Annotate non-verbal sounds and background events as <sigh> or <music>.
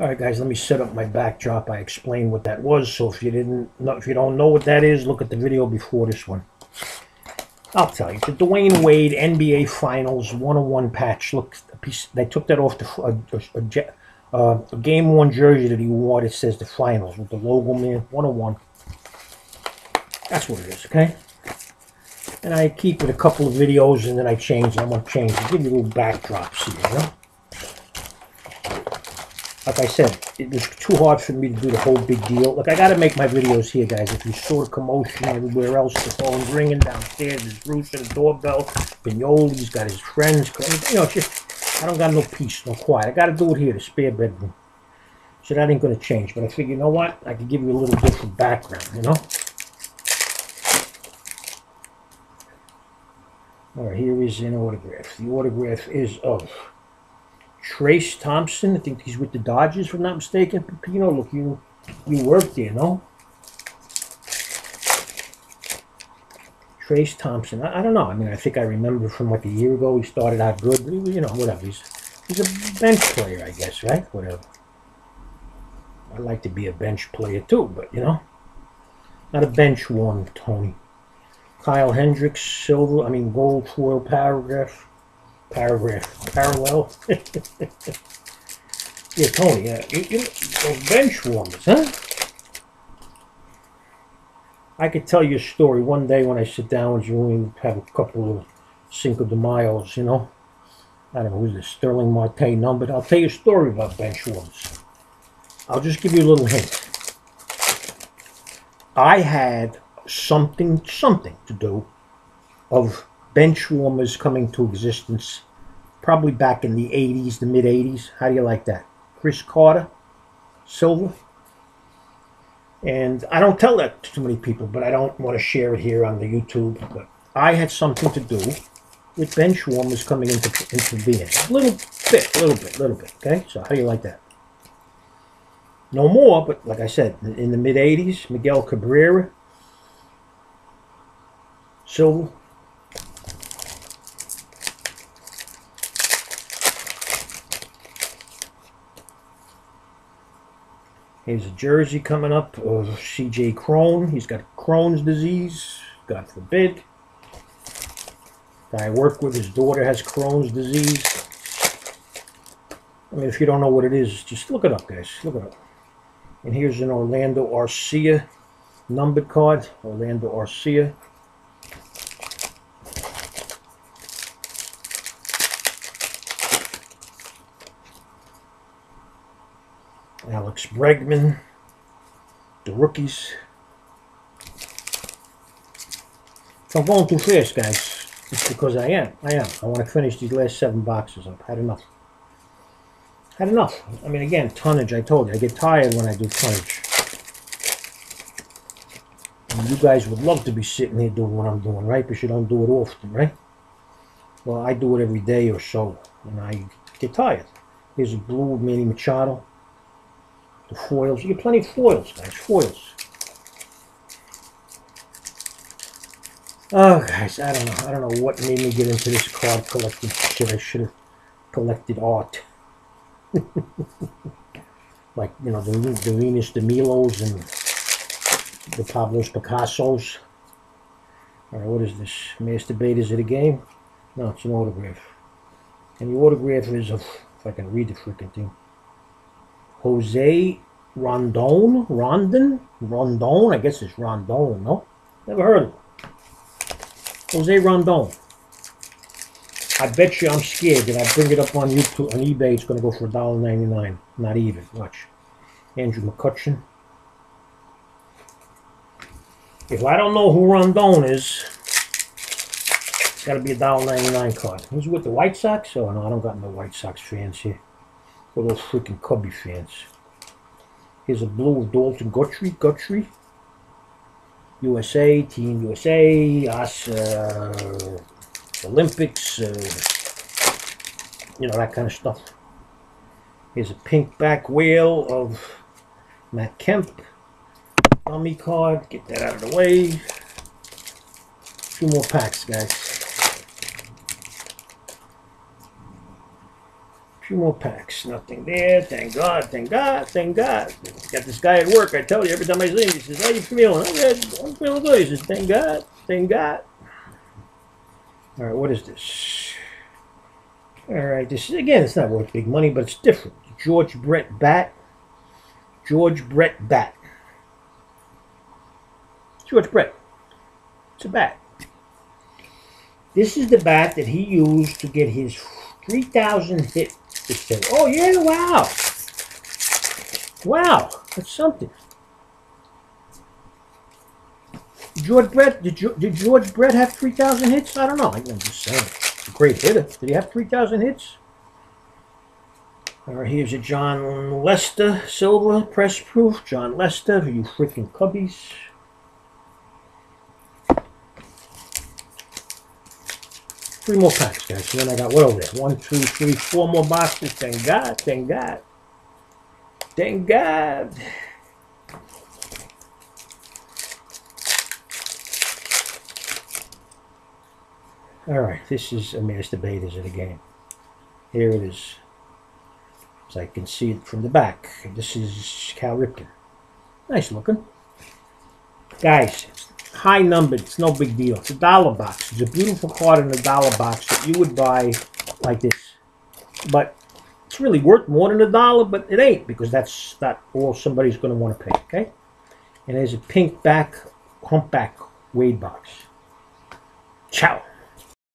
All right, guys, let me set up my backdrop. I explained what that was, so if you didn't know, if you don't know what that is, look at the video before this one. I'll tell you. The Dwyane Wade NBA Finals 101 patch. Look, a piece, they took that off the a, a, a, uh, a game one jersey that he wore. It says the Finals with the logo, man. 101. That's what it is, okay? And I keep it a couple of videos and then I change. I'm going to change. Give you little backdrops here, you know? Like I said, it was too hard for me to do the whole big deal. Look, I got to make my videos here, guys. If you saw the commotion everywhere else, the phone's ringing downstairs, there's Bruce at the doorbell, Pignoli's got his friends. You know, just, I don't got no peace, no quiet. I got to do it here, the spare bedroom. So that ain't going to change. But I figure, you know what? I can give you a little different background, you know? All right, here is an autograph. The autograph is of Trayce Thompson. I think he's with the Dodgers, if I'm not mistaken. Know, look, you you worked there, no? Trayce Thompson. I, I, don't know. I mean, I think I remember from like a year ago. He started out good. You know, whatever. He's he's a bench player, I guess, right? Whatever. I'd like to be a bench player too, but you know, not a bench one, Tony. Kyle Hendricks, silver. I mean, gold foil paragraph paragraph parallel. <laughs> yeah, Tony, yeah, you, you, bench warmers, huh? I could tell you a story one day when I sit down with you and have a couple of Cinco de Mayos, you know. I don't know who's the Starling Marte number. I'll tell you a story about bench warmers. I'll just give you a little hint. I had something, something to do of bench warmers coming to existence probably back in the 80s, the mid 80s. How do you like that? Chris Carter, Silver. And I don't tell that to too many people, but I don't want to share it here on the YouTube. But I had something to do with bench warmers coming into, into being. A little bit, a little bit, a little bit. Okay? So how do you like that? No more, but like I said, in the mid 80s, Miguel Cabrera, Silver, Here's a jersey coming up of CJ Cron. He's got Crohn's disease, God forbid. I work with, his daughter has Crohn's disease. I mean, if you don't know what it is, just look it up, guys. Look it up. And here's an Orlando Arcia numbered card. Orlando Arcia. Alex Bregman, the rookies. I'm going too fast, guys. It's because I am. I am. I want to finish these last seven boxes. I've had enough. Had enough. I mean, again, tonnage, I told you. I get tired when I do tonnage. And you guys would love to be sitting here doing what I'm doing, right? But you don't do it often, right? Well, I do it every day or so, and I get tired. Here's a blue Manny Machado. The foils. You get plenty of foils, guys. Foils. Oh, guys, I don't know. I don't know what made me get into this card collecting shit. I should have collected art. <laughs> like, you know, the, the Venus de Milos and the Pablo's Picassos. All right, what is this? Masturbators of the game? No, it's an autograph. And the autograph is of, if I can read the freaking thing. Jose Rondon, Rondon, Rondon. I guess it's Rondon. No, never heard of him. Jose Rondon. I bet you I'm scared that I bring it up on YouTube on eBay. It's going to go for $1.99. Not even. Watch. Andrew McCutchen. If I don't know who Rondon is, it's got to be a $1.99 card. Who's with the White Sox? Oh, no, I don't got no White Sox fans here. For those freaking Cubby fans. Here's a blue of Dalton Guthrie. Guthrie. USA, Team USA, us, uh, Olympics, uh, you know, that kind of stuff. Here's a pink back whale of Matt Kemp. Dummy card. Get that out of the way. A few more packs, guys. Few more packs. Nothing there. Thank God. Thank God. Thank God. Got this guy at work. I tell you every time I see him, he says, "How you feeling?" I'm good. I'm feeling good. He says, "Thank God. Thank God." All right. What is this? All right. This is again. It's not worth big money, but it's different. George Brett bat. George Brett bat. George Brett. It's a bat. This is the bat that he used to get his 3,000 hit. Oh, yeah, wow. Wow, that's something. George Brett, did, George, did George Brett have 3,000 hits? I don't know. I'm just saying. Great hitter. Did he have 3,000 hits? All right, here's a Jon Lester Silver press proof. Jon Lester, you freaking Cubbies. Three more packs, guys. So then I got what over there? One, two, three, four more boxes. Thank God. Thank God. Thank God. All right, this is a master betas of the game. Here it is. As I can see it from the back. This is Cal Ripken. Nice looking. Guys, high numbered. It's no big deal. It's a dollar box. It's a beautiful card in a dollar box that you would buy like this. But it's really worth more than a dollar, but it ain't because that's not all somebody's going to want to pay, okay? And there's a pink back, humpback Wade box. Ciao.